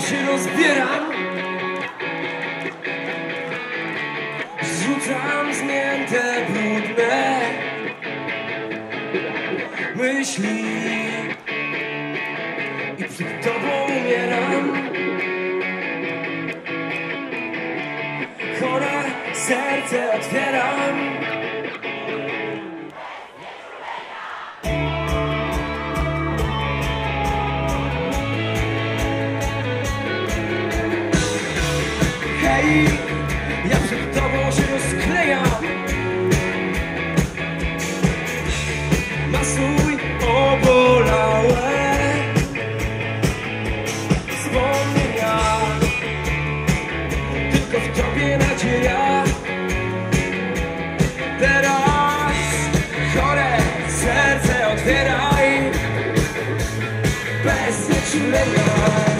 się rozbieram Zrzucam zmięte, brudne myśli I przed tobą umieram. Chore serce otwieram Hej, ja przed tobą się rozklejam Masuj obolałe. Wspomnienia. Tylko w tobie nadzieja. Teraz chore serce otwieraj. Bez znieczulenia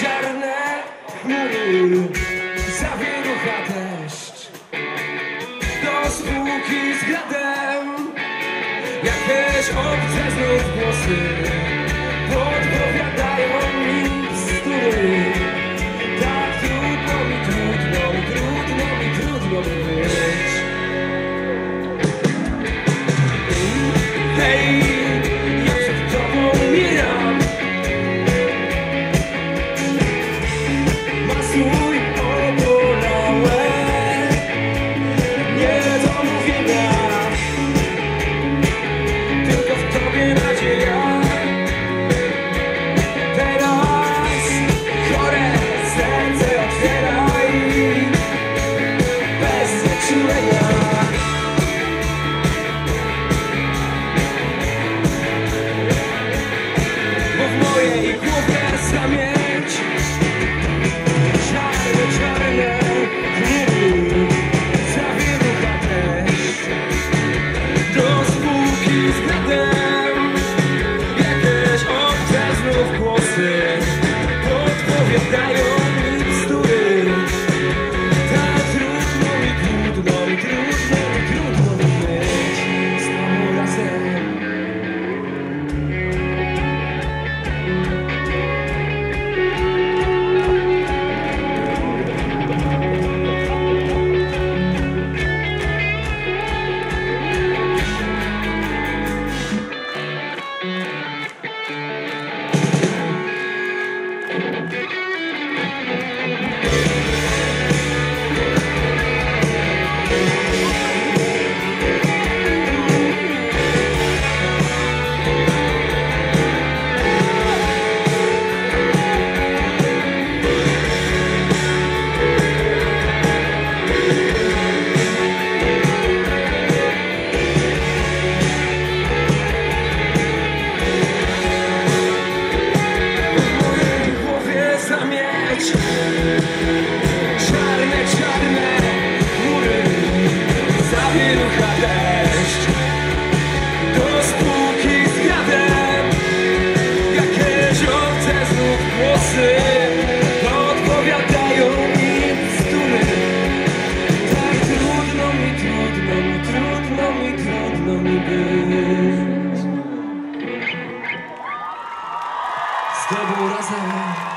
Czarne, chmury Zawierucha deszcz. Do spółki z gradem Jakieś obce znów głosy Teraz chore serce otwieraj być Z tobą razem